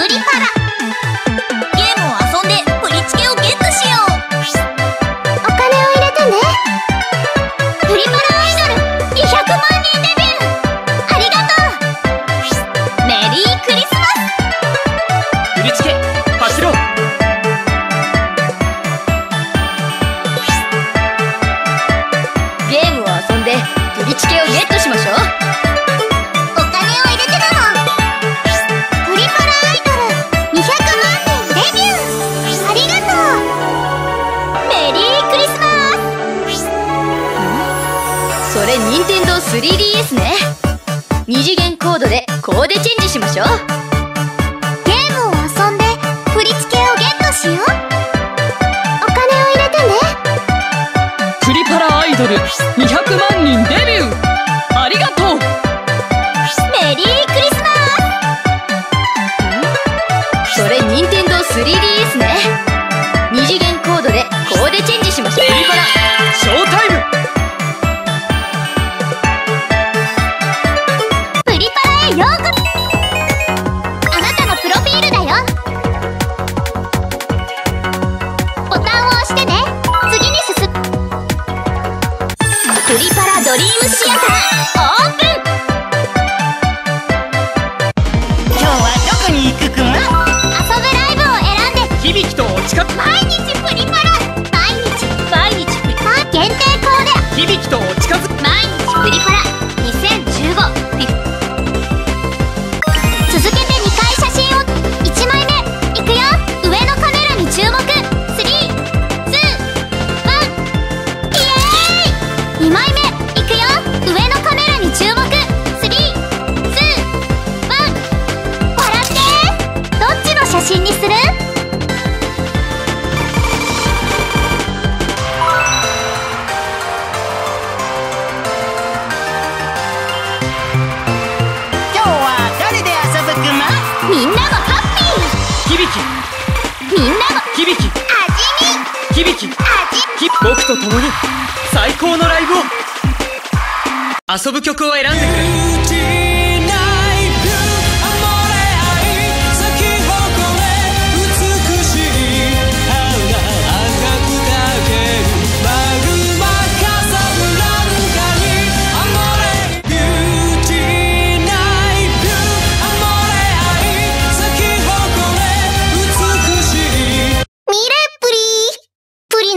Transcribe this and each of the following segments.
プリパラ。3DS ね。二次元コードでコーデチェンジしましょう。ゲームを遊んで振り付けをゲットしよう。お金を入れてね。プリパラアイドル200万人デビューみんなも。響味見。響味き僕と共に最高のライブを。遊ぶ曲を選んでくれ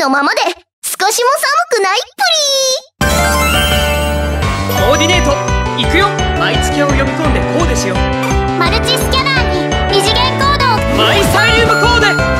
のままで少しも寒くないコーディネートいくよ。毎月を読み込んでコーデしよう。プリマルチスキャナーに二次元コードを。マイサイリウムコーデ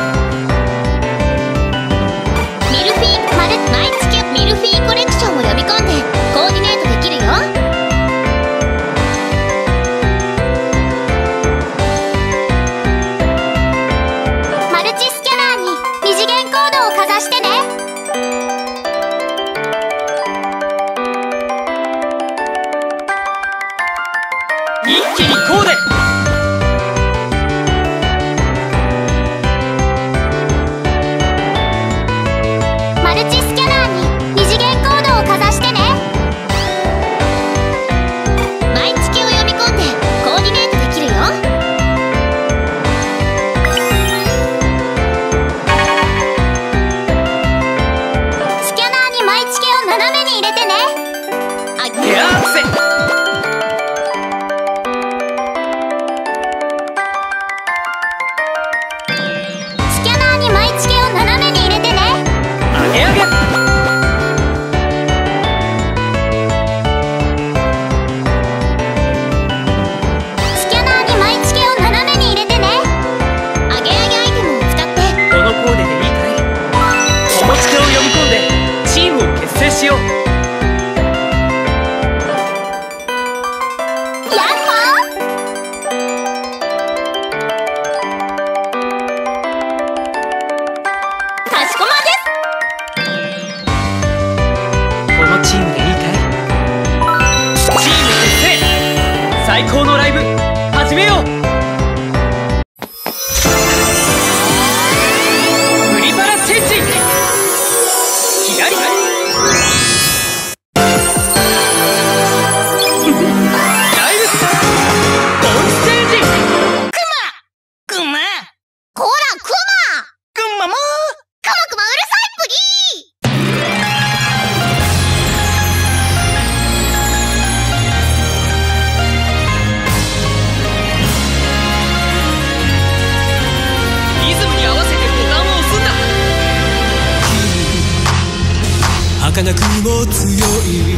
儚くも強い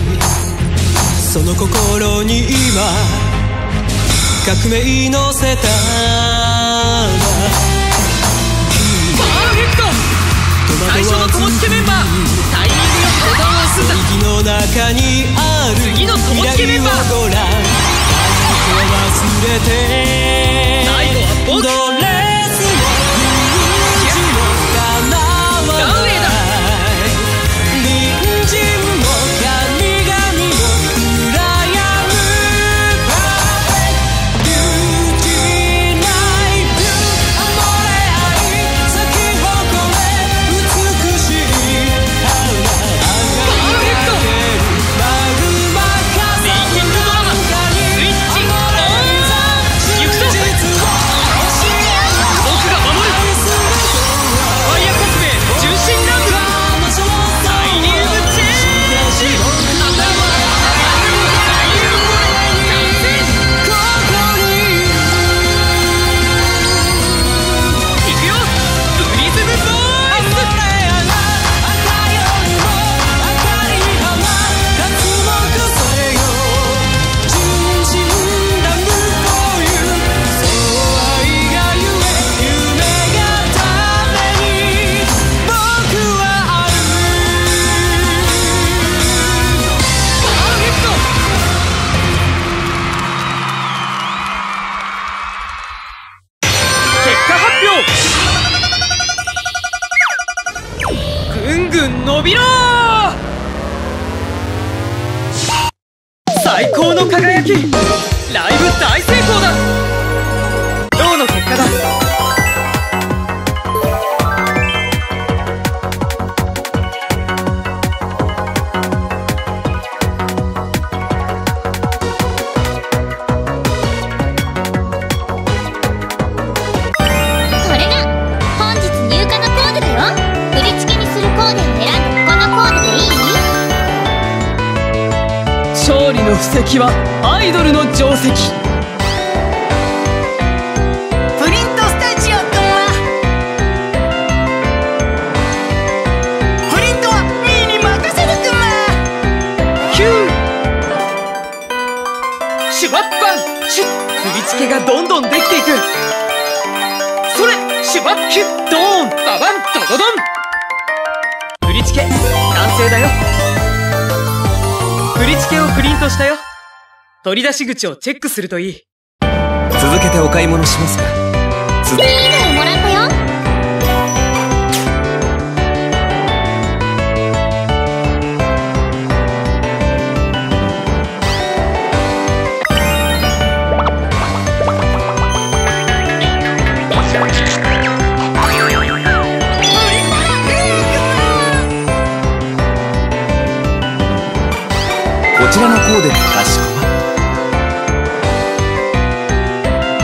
その心に今革命のせたパーフェクト最初の友チケメンバータイミングよくボタンを押すんだの中にある伸びろ最高の輝き！ライブ大成勝利の布石はアイドルの定石。プリントスタジオくまプリントはミーに任せるくまキュー。シュワッバン。シュッ。振り付けがどんどんできていく。それ。シュワッキュッ。ドーン。ババン。ドドドン。振り付け。完成だよ振り付けをプリントしたよ。取り出し口をチェックするといい。続けてお買い物しますか？ちらのコーデかしこま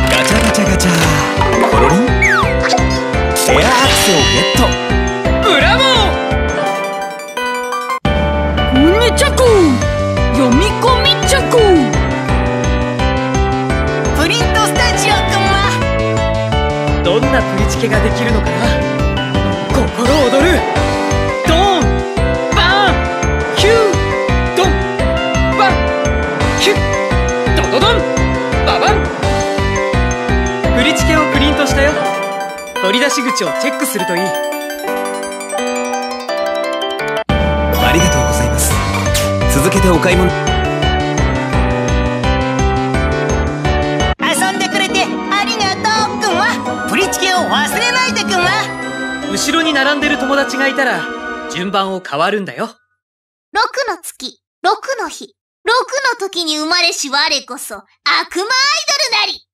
ガチャガチャガチャコロリンエアアクセをゲットブラボーこんにちはく読み込みチャクプリントスタジオくまどんな振り付けができるのかなドドドン。ババン。振り付けをプリントしたよ。取り出し口をチェックするといい。ありがとうございます。続けてお買い物。遊んでくれてありがとうくまプリチケを忘れないでくま後ろに並んでる友達がいたら順番を変わるんだよ。6の月、6の日、6の時に生まれし我こそ悪魔アイドルなり。